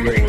Oh,